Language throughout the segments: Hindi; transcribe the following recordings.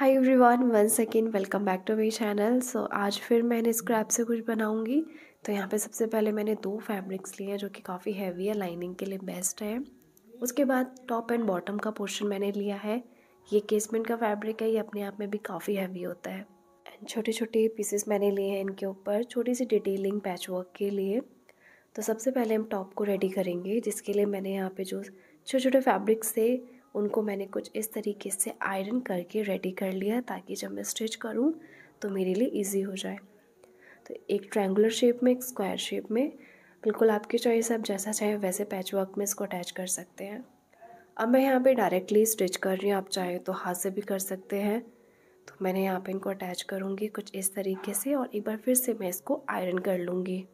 Hi everyone one one second welcome back to my channel so आज फिर मैंने स्क्रैप से कुछ बनाऊँगी। तो यहाँ पे सबसे पहले मैंने दो फैब्रिक्स लिए हैं जो कि काफ़ी हैवी है लाइनिंग के लिए बेस्ट है। उसके बाद टॉप एंड बॉटम का पोर्शन मैंने लिया है। ये केसमेंट का फैब्रिक है, ये अपने आप में भी काफ़ी हैवी होता है। एंड छोटे छोटे पीसेस मैंने लिए हैं इनके ऊपर छोटी सी डिटेलिंग पैच वर्क के लिए। तो सबसे पहले हम टॉप को रेडी करेंगे, जिसके लिए मैंने यहाँ पे जो छोटे छोटे फैब्रिक्स थे उनको मैंने कुछ इस तरीके से आयरन करके रेडी कर लिया ताकि जब मैं स्टिच करूँ तो मेरे लिए इजी हो जाए। तो एक ट्रायंगुलर शेप में, एक स्क्वायर शेप में, बिल्कुल आपकी चॉइस आप जैसा चाहे वैसे पैच वर्क में इसको अटैच कर सकते हैं। अब मैं यहाँ पे डायरेक्टली स्टिच कर रही हूँ, आप चाहे तो हाथ से भी कर सकते हैं। तो मैंने यहाँ पे इनको अटैच करूँगी कुछ इस तरीके से और एक बार फिर से मैं इसको आयरन कर लूँगी।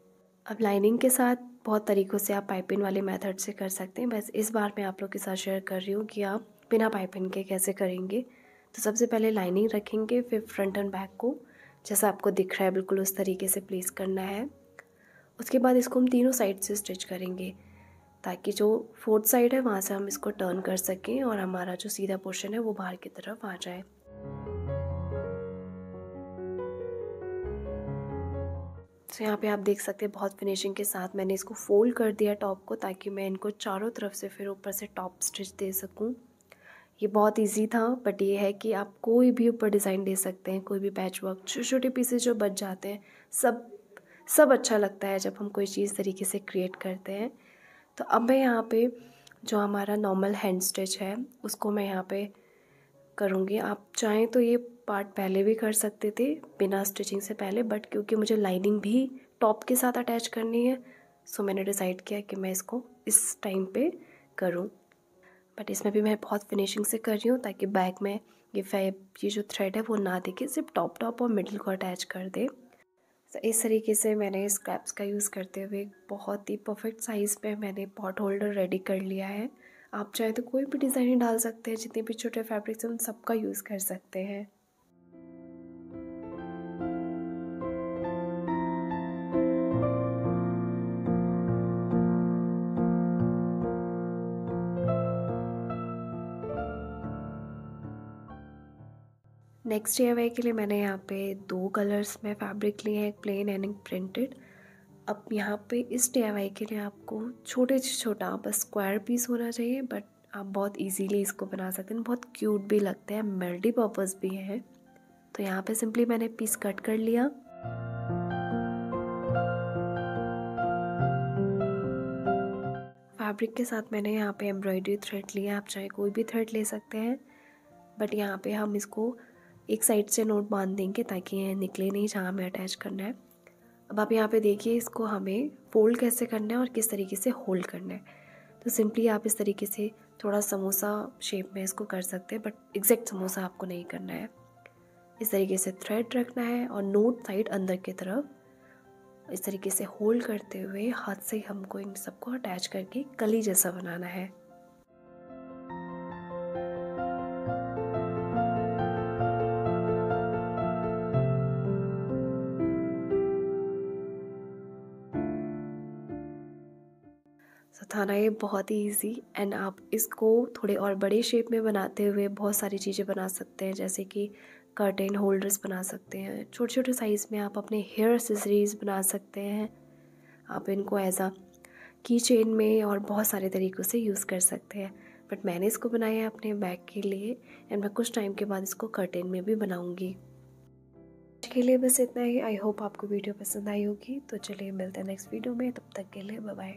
अब लाइनिंग के साथ बहुत तरीक़ों से आप पाइपिंग वाले मेथड से कर सकते हैं। बस इस बार मैं आप लोग के साथ शेयर कर रही हूँ कि आप बिना पाइपिंग के कैसे करेंगे। तो सबसे पहले लाइनिंग रखेंगे, फिर फ्रंट एंड बैक को, जैसा आपको दिख रहा है, बिल्कुल उस तरीके से प्लेस करना है। उसके बाद इसको हम तीनों साइड से स्टिच करेंगे, ताकि जो फोर्थ साइड है, वहाँ से हम इसको टर्न कर सकें और हमारा जो सीधा पोर्शन है, वो बाहर की तरफ़ आ जाए। तो यहाँ पे आप देख सकते हैं बहुत फिनिशिंग के साथ मैंने इसको फोल्ड कर दिया टॉप को ताकि मैं इनको चारों तरफ़ से फिर ऊपर से टॉप स्टिच दे सकूँ। ये बहुत इजी था बट ये है कि आप कोई भी ऊपर डिज़ाइन दे सकते हैं, कोई भी पैच वर्क छोटे छोटे पीसेज जो बच जाते हैं, सब सब अच्छा लगता है जब हम कोई चीज़ तरीके से क्रिएट करते हैं। तो अब मैं यहाँ पे जो हमारा नॉर्मल हैंड स्टिच है, उसको मैं यहाँ पे करूँगी। आप चाहें तो ये पार्ट पहले भी कर सकते थे, बिना स्टिचिंग से पहले बट क्योंकि मुझे लाइनिंग भी टॉप के साथ अटैच करनी है सो मैंने डिसाइड किया कि मैं इसको इस टाइम पे करूँ। बट इसमें भी मैं बहुत फिनिशिंग से कर रही हूँ ताकि बैक में ये फैब ये जो थ्रेड है, वो ना देखे, सिर्फ़ टॉप टॉप और मिडिल को अटैच कर दे। तो इस तरीके से मैंने स्क्रैप्स का यूज़ करते हुए बहुत ही परफेक्ट साइज़ पे मैंने पॉट होल्डर रेडी कर लिया है। आप चाहे तो कोई भी डिज़ाइन डाल सकते हैं, जितने भी छोटे फैब्रिक्स हैं, उन सबका यूज़ कर सकते हैं। नेक्स्ट डी के लिए मैंने यहाँ पे दो कलर्स में फैब्रिक लिए हैं, एक प्लेन एंड एक प्रिंटेड अब यहाँ पे इस डी के लिए आपको छोटे से छोटा, बस स्क्वायर पीस होना चाहिए बट आप बहुत इजीली इसको बना सकते हैं। बहुत क्यूट भी लगते हैं मल्टी पर्पज़ भी है। तो यहाँ पे सिंपली मैंने पीस कट कर लिया। फैब्रिक के साथ मैंने यहाँ पे एम्ब्रॉयडरी थ्रेड लिया, आप चाहे कोई भी थ्रेड ले सकते हैं। बट यहाँ पे हम इसको एक साइड से नोट बाँध देंगे ताकि ये निकले नहीं जहाँ हमें अटैच करना है। अब आप यहाँ पे देखिए इसको हमें फोल्ड कैसे करना है और किस तरीके से होल्ड करना है। तो सिंपली आप इस तरीके से थोड़ा समोसा शेप में इसको कर सकते हैं, बट एग्जैक्ट समोसा आपको नहीं करना है। इस तरीके से थ्रेड रखना है और नोट साइड अंदर की तरफ़ इस तरीके से होल्ड करते हुए हाथ से हमको इन सबको अटैच करके कली जैसा बनाना है। थाना ये बहुत ही ईजी एंड आप इसको थोड़े और बड़े शेप में बनाते हुए बहुत सारी चीज़ें बना सकते हैं, जैसे कि कर्टेन होल्डर्स बना सकते हैं। छोटे छोटे साइज़ में आप अपने हेयर एसेसरीज बना सकते हैं। आप इनको एज आ की चेन में और बहुत सारे तरीक़ों से यूज़ कर सकते हैं। बट मैंने इसको बनाया है अपने बैग के लिए एंड मैं कुछ टाइम के बाद इसको कर्टेन में भी बनाऊँगी। के लिए बस इतना ही। आई होप आपको वीडियो पसंद आई होगी। तो चलिए मिलते हैं नेक्स्ट वीडियो में। तब तक के लिए बाय